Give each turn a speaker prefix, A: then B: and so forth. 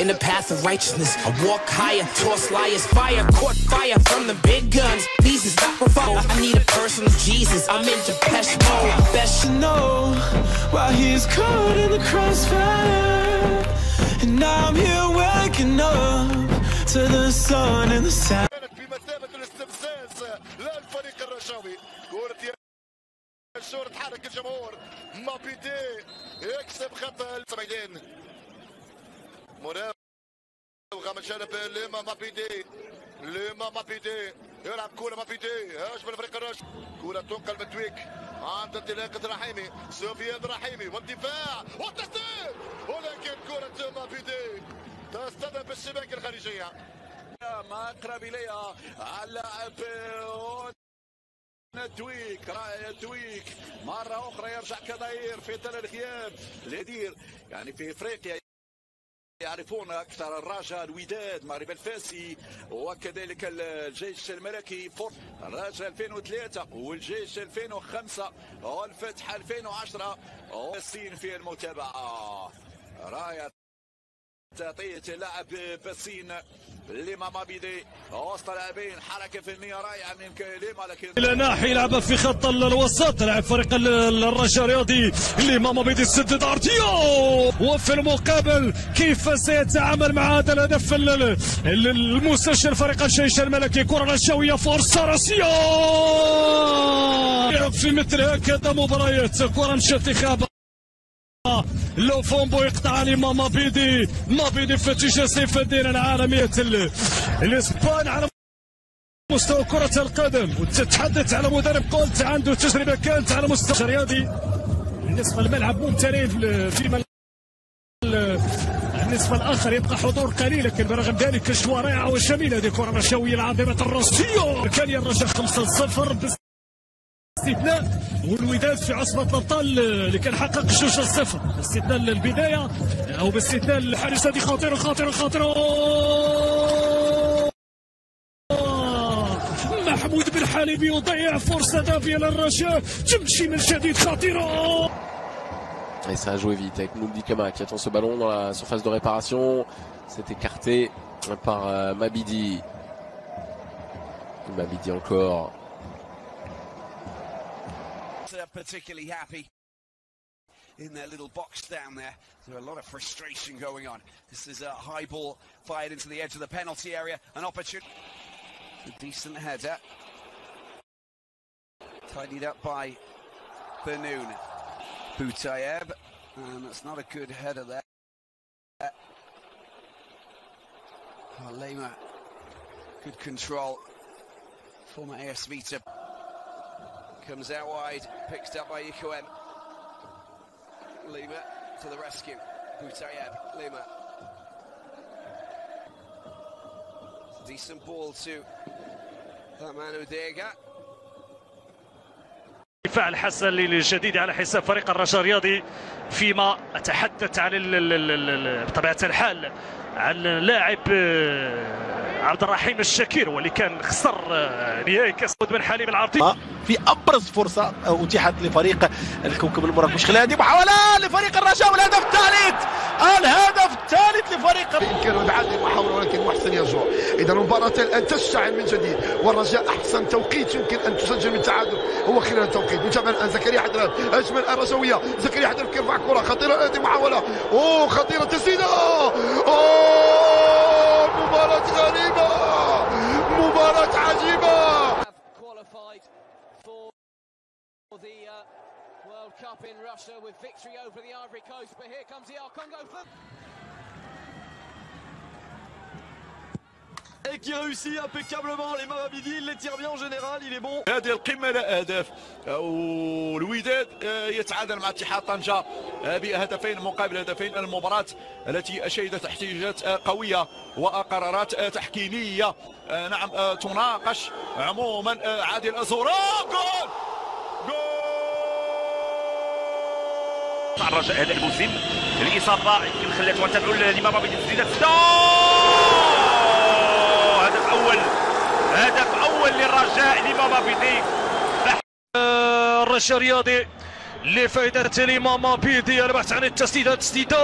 A: In the path of righteousness, I walk higher, toss liars, fire, court fire from the big guns. Please stop revolt. I need a personal Jesus. I'm in Depeche mode. Best
B: to know why he's caught in the crossfire. And now I'm here waking up to the sun and the sound.
C: بمثابة الاستفزاز للفريق الرشاوي كرة الشور تحرك الجمهور مابيدي يكسب خط الميدان مراوغة من جانب ليما مابيدي ليما مابيدي يلعب كرة مابيدي هاجم الفريق الرش. كرة تنقل من تويك. عند انطلاقة رحيمي. سفيان رحيمي. والدفاع. والتسديد. ولكن كرة مابيدي تصطدم بالشباك الخارجية.
D: ما اقرب اليها اللاعب تويك. راي تويك. مرة أخرى يرجع كداير في تل الغياب. لدير. يعني في إفريقيا. يعرفون أكثر الرجاء الوداد مغرب الفاسي وكذلك الجيش الملكي الرجاء 2003 والجيش 2005 والفتح 2010 والصين في المتابعة. راية تعطيه لاعب بسين. لما مابيدي وسط لاعبين. حركة فنية رائعة من ليما لكن
E: إلى ناحية يلعب في خط الوسط. لاعب فريق الرجاء الرياضي. لما مابيدي السدد ارتيو وفي المقابل كيف سيتعامل مع هذا الهدف المستشر فريق الجيش الملكي؟ كرة رشاويه فرصة راسيه في مثل هكذا مباريات كرة مشات خابه لو فومبو يقطع لي ماما بيدي ما بيدي في اتجاه سيف الدين العالمية الإسبان على مستوى كرة القدم. وتتحدث على مدرب قلت عنده تجربة كانت على مستوى رياضي. بالنسبة للملعب ممتلئ في النصف الآخر يبقى حضور قليل لكن برغم ذلك شوى رائعه وجميله هذه كره رشاويه العاصمه الراسيه كان الرجاء 5-0 استثناء والوداد في عصبة الأبطال اللي كان حقق جوج الصفر باستثناء البداية أو باستثناء الحارس هذه خطيرة خطيرة خطيرة محمود بن حليبي يضيع فرصة دافية للرجاء. تمشي من جديد خطيرة.
F: Et ça a joué vite avec Mouldi Kama qui attend ce ballon dans la surface de réparation. C'est écarté par euh, Mabidi. Mabidi encore.
G: Particularly happy in their little box down there. There's a lot of frustration going on. This is a high ball fired into the edge of the penalty area. An opportunity. A decent header. Tidied up by Bernoon. Boutayeb. And that's not a good header there. Oh, Lema. Good control. Former AS Vita. Comes out wide, picked up by Ikoen. Lima to the rescue. Boutayeb, Lima. Decent ball to Herman Odega.
E: الدفاع الحسن للجديد على حساب فريق الرجاء الرياضي فيما اتحدث عن بطبيعه الحال عن لاعب عبد الرحيم الشكير واللي كان خسر نهائي كاس بن حليم العرضي.
H: في أبرز فرصة أتيحت لفريق الكوكب المراكش خلال هذه محاولة لفريق الرجاء والهدف الثالث. الهدف الثالث لفريق
C: يمكن ابعاد المحاولة ولكن محسن يرجع. إذا المباراة الآن تشتعل من جديد والرجاء أحسن توقيت يمكن أن تسجل من تعادل. هو خلال التوقيت نتابع الآن زكريا حدران أجمل الرجوية. زكريا حدران كيرفع كرة؟ خطيرة هذه محاوله أوه
I: خطيرة تسديدة. World Cup in Russia with victory over the Ivory Coast. But here comes the Congo.
J: Et qui réussit impeccablement les Mavabidi, il les tire bien en général, il est bon.
D: هذه القمة لا أهداف والوداد يتعادل مع اتحاد طنجة بهدفين مقابل هدفين المباراة التي شهدت احتجاجات قوية وقرارات تحكيمية نعم تناقش عموما عادل أزورا
K: مع الرجاء هذا الموسم الاصابه يمكن خلات ونتابعوا الامام بن تسديدات هدف أول. هدف أول للرجاء الامام بيدي
E: الرجاء الرياضي لفائده الامام بيدي البحث عن التسديدات تسديدات